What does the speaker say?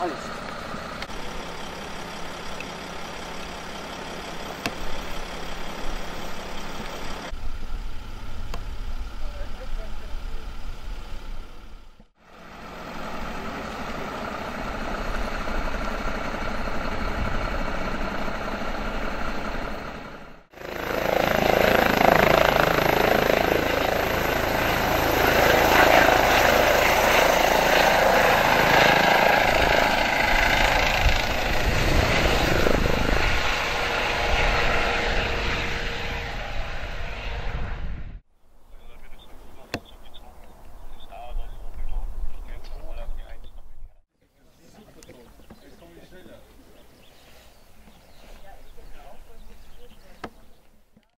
honest.